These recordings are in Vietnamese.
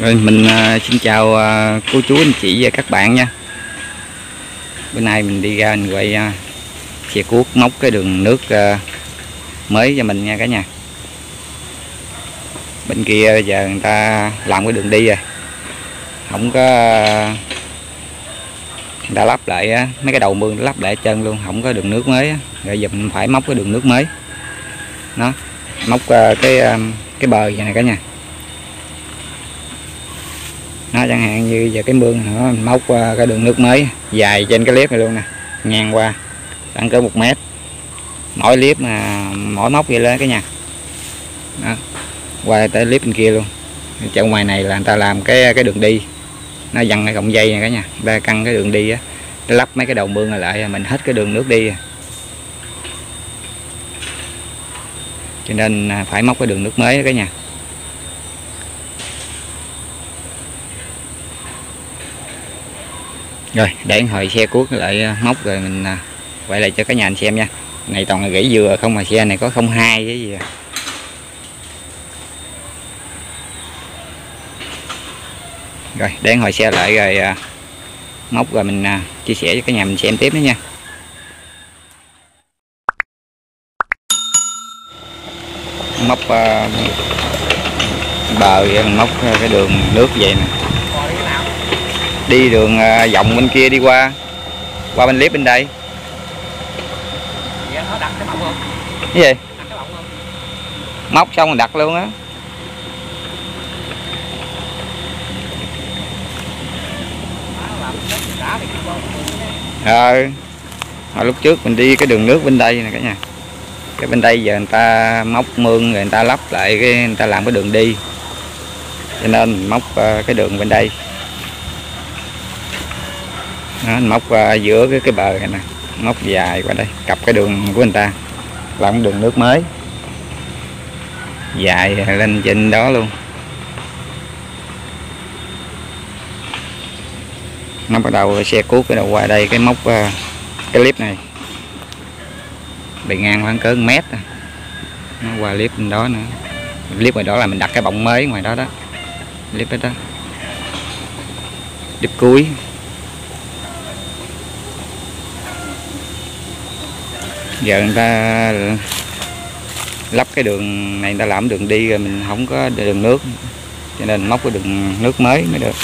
Rồi mình à, xin chào à, cô chú anh chị và các bạn nha. Bữa nay mình đi ra mình quay à, xe cuốc móc cái đường nước mới cho mình nha cả nhà. Bên kia giờ người ta làm cái đường đi rồi. Không có người ta lắp lại mấy cái đầu mương lắp lại chân luôn, không có đường nước mới. Rồi giờ mình phải móc cái đường nước mới. nó móc cái cái bờ vậy này cả nhà nó chẳng hạn như giờ cái mương nó mình móc qua cái đường nước mới, dài trên cái clip này luôn nè, ngang qua, khoảng cỡ một mét. Mỗi clip mà, mỗi móc vậy lên cái nhà. Đó. qua tới clip bên kia luôn. Chợ ngoài này là người ta làm cái cái đường đi. Nó dằn cái cọng dây này cả nhà, ba căng cái đường đi á. Lắp mấy cái đầu mương này lại, mình hết cái đường nước đi. Cho nên à, phải móc cái đường nước mới đó cả nhà. Rồi để hồi xe cuốc lại ờ, móc rồi mình ờ, quay lại cho cả nhà anh xem nha. Này toàn là gãy dừa không mà xe này có không hai cái gì à. rồi để hồi xe lại rồi ờ, móc rồi mình chia sẻ cho cả nhà mình xem tiếp nữa nha. Móc uh, bờ vậy, móc cái đường nước vậy nè đi đường à, vòng bên kia đi qua. Qua bên clip bên đây. Vậy nó đặt cái bọng không? cái gì? Đặt cái bọng không? móc xong rồi đặt luôn á. Ờ. Hồi lúc trước mình đi cái đường nước bên đây nè cả nhà. Cái bên đây giờ người ta móc mương rồi người ta lắp lại cái người ta làm cái đường đi. Cho nên móc à, cái đường bên đây đó, anh móc qua giữa cái cái bờ này nè móc dài qua đây cặp cái đường của người ta làm đường nước mới. Dài lên trên đó luôn. Nó bắt đầu xe cuốc cái đầu qua đây cái móc à, cái clip này. Bị ngang khoảng cỡ một mét à. nó qua clip bên đó nữa. Clip ngoài đó là mình đặt cái bọng mới ngoài đó đó. Clip đó đó. Clip cuối. Giờ người ta lắp cái đường này, người ta làm đường đi rồi mình không có đường nước, cho nên móc cái đường nước mới mới được.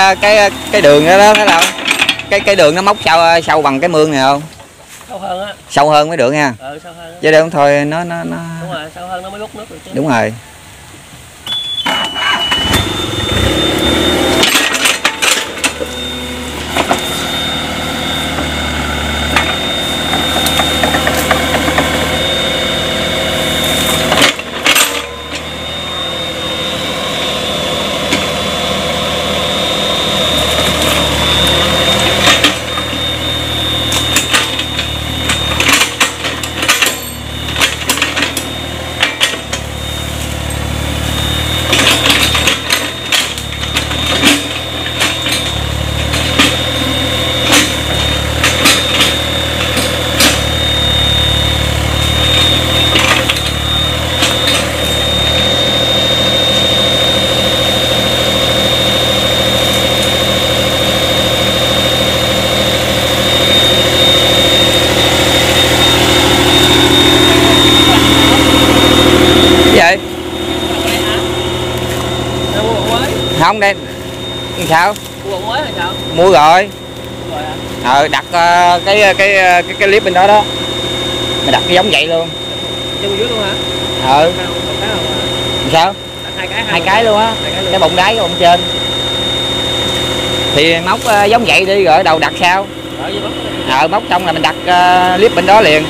Cái cái cái đường đó đó thấy không? Cái cái đường nó móc sâu sâu bằng cái mương này không? Sâu hơn á. Sâu hơn mới được nha. Ừ sâu hơn chứ đây không thôi nó nó nó đúng rồi sâu hơn nó mới rút nước được chứ. Đúng rồi Cái gì Nó mua quần mới không đây. Sao? Mua mới hay sao? Mua rồi. Mua rồi hả? Ờ đặt ờ, cái cái cái cái clip bên đó đó. Mày đặt cái giống vậy luôn. Chân dưới luôn hả? Ờ. Cái à? sao? Hai cái hai cái luôn. á. Cái cái bụng đáy cái bụng trên. Thì móc ờ, giống vậy đi rồi đầu đặt sao? Ờ móc xong là mình đặt ờ, clip bên đó liền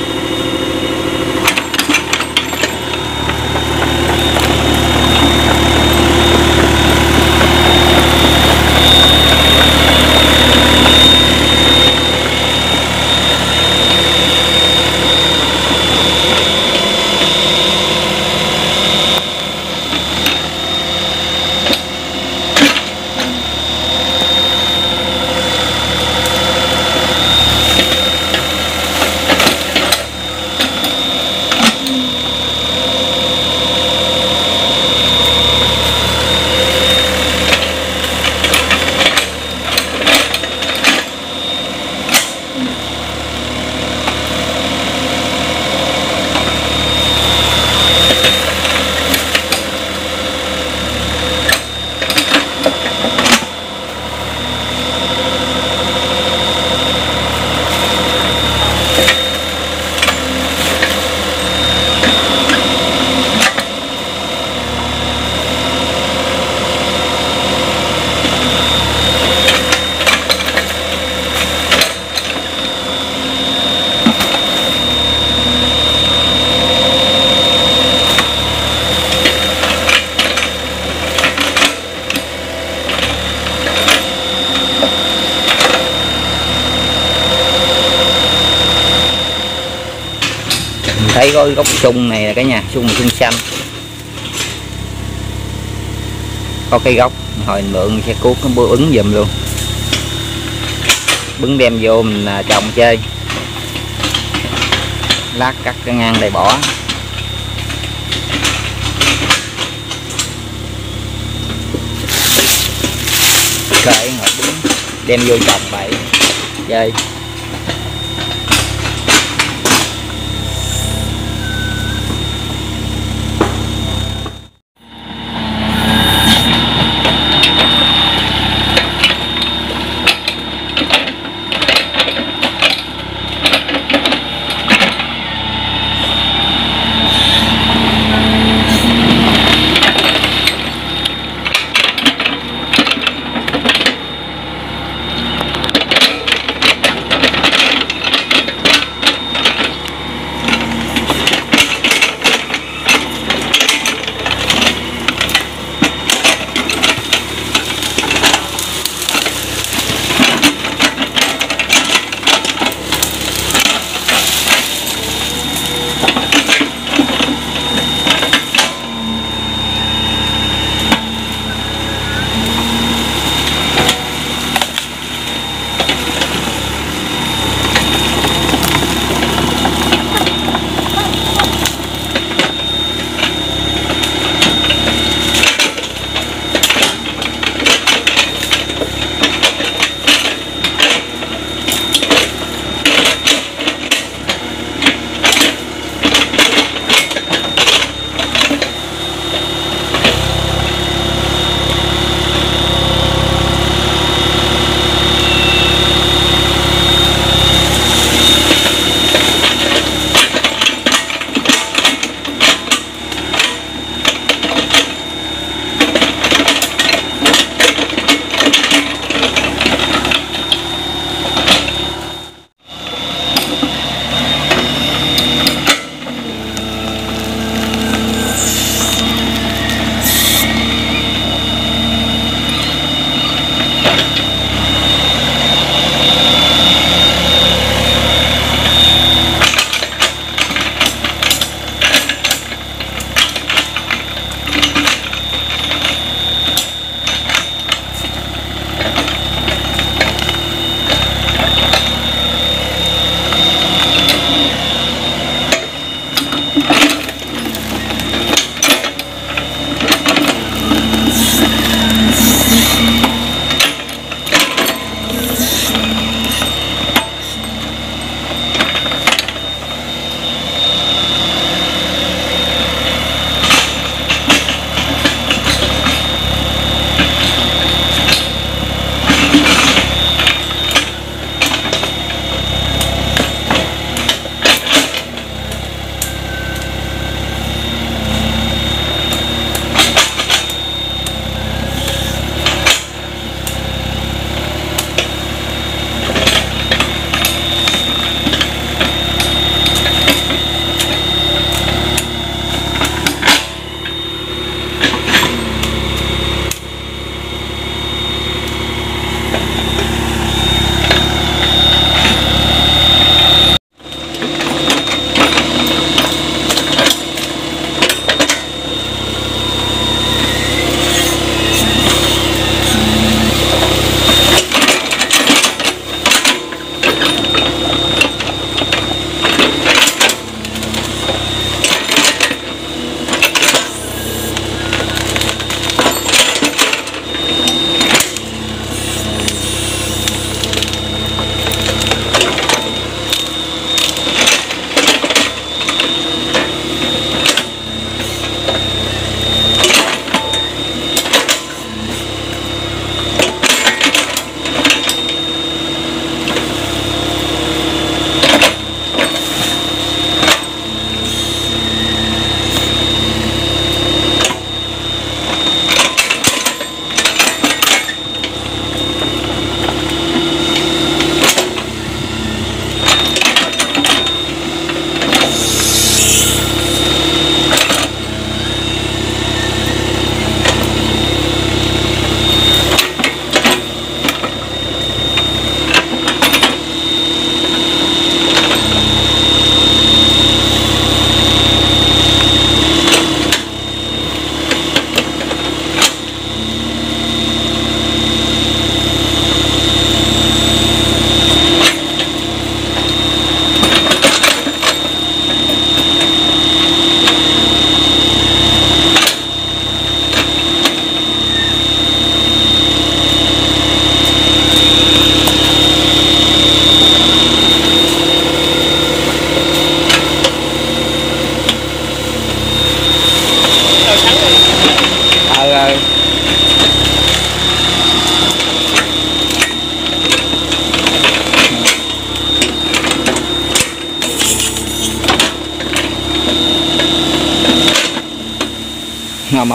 thấy có gốc sung này là cả nhà sung sung xanh. Có cây gốc hồi mượn sẽ cuốc nó bưa ứng dùm luôn. Bứng đem vô mình à, trồng chơi. Lát cắt cái ngang đầy bỏ. Cởi ngọt bứng, đem vô trồng vậy. Chơi.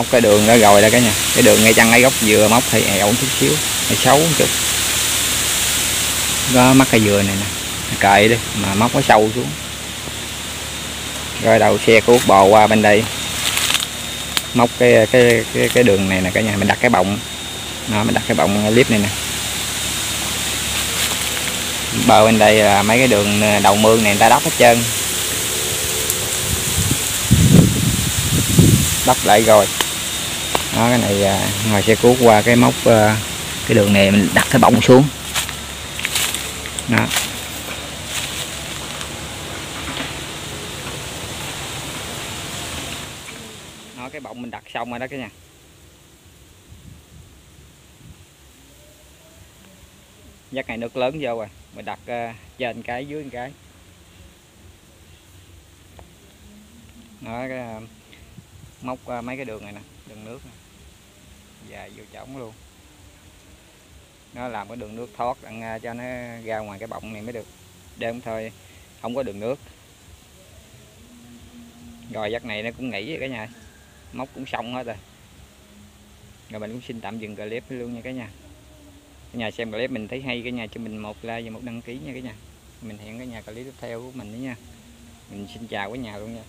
Móc cái đường đó rồi đó cả nhà. Cái đường ngay chân ngay gốc dừa móc thì ẻo chút xíu hay xấu một chút. Có mắc cái dừa này nè cậy đi mà móc nó sâu xuống. Rồi đầu xe cuốc bò qua bên đây. Móc cái cái cái, cái đường này nè cả nhà mình đặt cái bọng. Nó mình đặt cái bọng clip này nè. Bờ bên đây là mấy cái đường đầu mương này người ta đắp hết trơn. Đắp lại rồi đó cái này à, ngoài xe cuốc qua cái móc à, cái đường này mình đặt cái bọng xuống. Đó. Đó cái bọng mình đặt xong rồi đó cái nha. Dắt này nước lớn vô rồi mình đặt uh, trên cái dưới cái. Đó cái à, móc mấy cái đường này nè đường nước này dài vô trống luôn. Nó làm cái đường nước thoát đặng cho nó ra ngoài cái bọng này mới được. Đêm thôi, không có đường nước. Rồi giấc này nó cũng nghỉ rồi cả nhà. Móc cũng xong hết rồi. Rồi mình cũng xin tạm dừng clip luôn nha cả nhà. Cả nhà xem clip mình thấy hay cả nhà, cho mình một like và một đăng ký nha cả nhà. Mình hẹn cả nhà clip tiếp theo của mình nữa nha. Mình xin chào cả nhà luôn nha.